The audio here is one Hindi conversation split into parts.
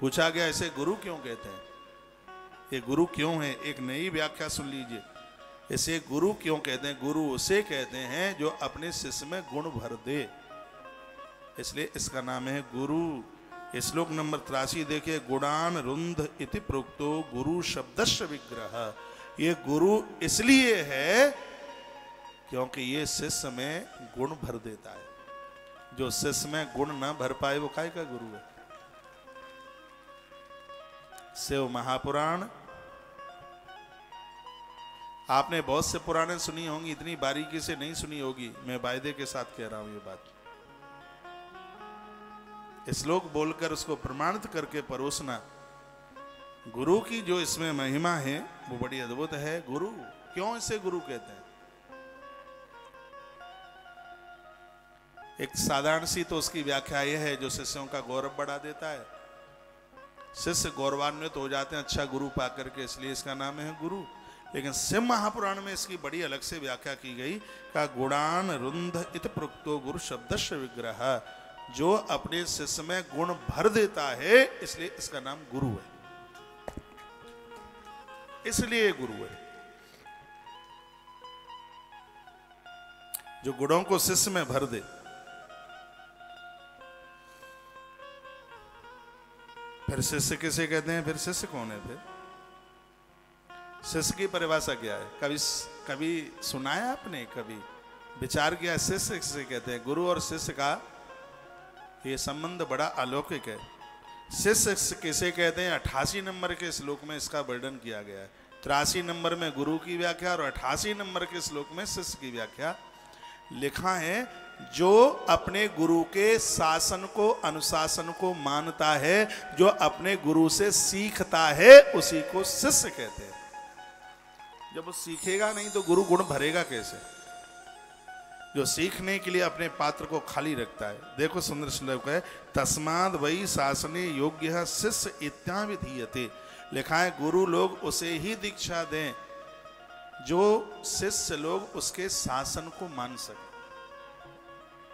पूछा गया, ऐसे गुरु क्यों कहते हैं? ये गुरु क्यों है? एक नई व्याख्या सुन लीजिए। इसे गुरु क्यों कहते हैं? गुरु उसे कहते हैं जो अपने शिष्य में गुण भर दे। इसलिए इसका नाम है गुरु। श्लोक नंबर तिरासी, देखिए, गुणान रुंध इति प्रोक्तो गुरु शब्दश विग्रह। ये गुरु इसलिए है क्योंकि ये शिष्य में गुण भर देता है। जो शिष्य में गुण न भर पाए, वो काय का गुरु है? शिव महापुराण। आपने बहुत से पुराने सुनी होंगी, इतनी बारीकी से नहीं सुनी होगी। मैं वायदे के साथ कह रहा हूँ ये बात। श्लोक बोलकर उसको प्रमाणित करके परोसना, गुरु की जो इसमें महिमा है, वो बड़ी अद्भुत है। गुरु, क्यों इसे गुरु कहते हैं? एक साधारण सी तो उसकी व्याख्या यह है, जो शिष्यों का गौरव बढ़ा देता है। शिष्य गौरवान्वित हो जाते हैं अच्छा गुरु पा करके इसलिए इसका नाम है गुरु। लेकिन शिव महापुराण में इसकी बड़ी अलग से व्याख्या की गई, का गुणान रुंध इत प्रोक्तो गुरु शब्दश विग्रह। जो अपने शिष्य में गुण भर देता है, इसलिए इसका नाम गुरु है। इसलिए गुरु है। जो गुणों को शिष्य में भर दे फिर शिष्य किसे कहते हैं? फिर शिष्य कौन है फिर? शिष्य की परिभाषा क्या है? कभी कभी सुनाया आपने? कभी विचार किया शिष्य किसे कहते हैं? गुरु और शिष्य का ये संबंध बड़ा अलौकिक है। शिष्य किसे कहते हैं? अठासी नंबर के श्लोक में इसका वर्णन किया गया है। तिरासी नंबर में गुरु की व्याख्या और अठासी नंबर के श्लोक में शिष्य की व्याख्या। लिखा है जो अपने गुरु के शासन को, अनुशासन को मानता है, जो अपने गुरु से सीखता है, उसी को शिष्य कहते हैं। जब वो सीखेगा नहीं तो गुरु गुण भरेगा कैसे? जो सीखने के लिए अपने पात्र को खाली रखता है। देखो सुंदर श्लोक है तस्माद वही शासने योग्य शिष्य इत्याविधीयते लिखा है, गुरु लोग उसे ही दीक्षा दें, जो शिष्य लोग उसके शासन को मान सके।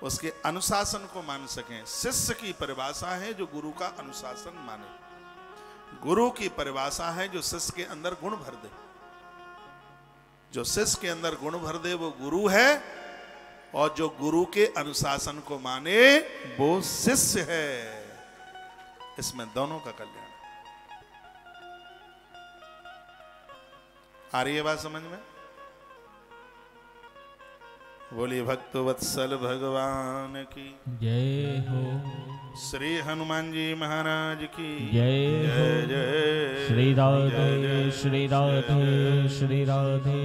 उसके अनुशासन को मान सकें। शिष्य की परिभाषा है जो गुरु का अनुशासन माने। गुरु की परिभाषा है जो शिष्य के अंदर गुण भर दे। जो शिष्य के अंदर गुण भर दे, वो गुरु है और जो गुरु के अनुशासन को माने, वो शिष्य है। इसमें दोनों का कल्याण। आ रही है बात समझ में? बोलिए भक्त वत्सल भगवान की जय हो। श्री हनुमान जी महाराज की जय जय जय श्री राधे श्री राधे श्री राधे।